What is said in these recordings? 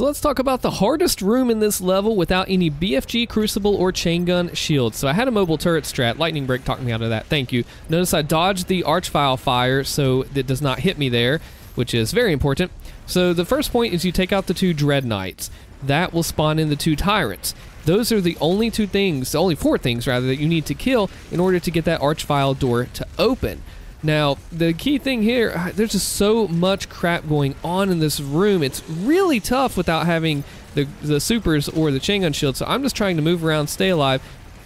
So let's talk about the hardest room in this level without any BFG, Crucible, or Chain Gun shields. So I had a mobile turret strat. Lightning Break talked me out of that. Thank you. Notice I dodged the Archvile fire so it does not hit me there, which is very important. So the first point is you take out the two Dread Knights. That will spawn in the two Tyrants. Those are the only two things, only four things rather, that you need to kill in order to get that Archvile door to open. Now, the key thing here, uh, there's just so much crap going on in this room. It's really tough without having the, the supers or the chain gun shield. So I'm just trying to move around, stay alive,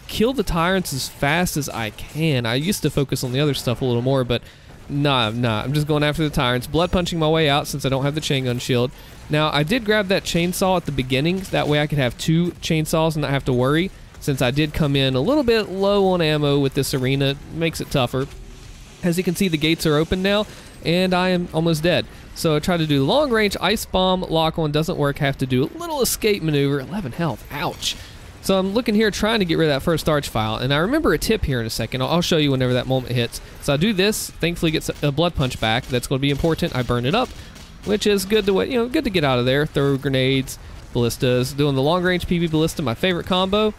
kill the tyrants as fast as I can. I used to focus on the other stuff a little more, but nah, nah. I'm just going after the tyrants, blood punching my way out since I don't have the chain gun shield. Now, I did grab that chainsaw at the beginning. That way I could have two chainsaws and not have to worry. Since I did come in a little bit low on ammo with this arena, makes it tougher. As you can see, the gates are open now, and I am almost dead. So I try to do long range ice bomb, lock on, doesn't work, have to do a little escape maneuver, 11 health, ouch. So I'm looking here trying to get rid of that first archvile, and I remember a tip here in a second. I'll show you whenever that moment hits. So I do this, thankfully gets a blood punch back. That's going to be important. I burn it up, which is good to you know good to get out of there. Throw grenades, ballistas, doing the long range PB ballista, my favorite combo.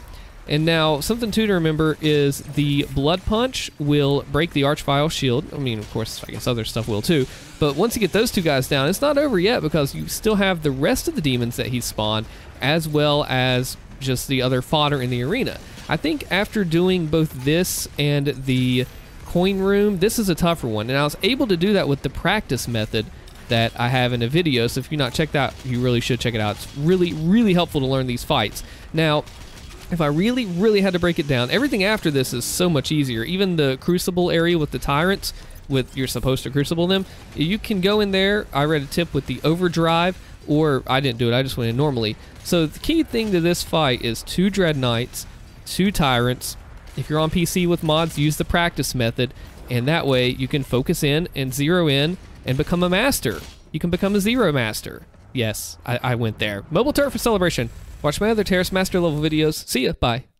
And now, something too to remember is the Blood Punch will break the Archvile shield. I mean, of course, I guess other stuff will too. But once you get those two guys down, it's not over yet because you still have the rest of the demons that he spawned, as well as just the other fodder in the arena. I think after doing both this and the coin room, this is a tougher one. And I was able to do that with the practice method that I have in a video. So if you're not checked out, you really should check it out. It's really, really helpful to learn these fights. Now, if I really, really had to break it down, everything after this is so much easier. Even the crucible area with the tyrants, with you're supposed to crucible them, you can go in there. I read a tip with the overdrive, or I didn't do it. I just went in normally. So the key thing to this fight is two dread knights, two tyrants. If you're on PC with mods, use the practice method, and that way you can focus in and zero in and become a master. You can become a zero master. Yes, I, I went there. Mobile turret for celebration. Watch my other Taras Master level videos. See ya. Bye.